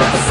Yes.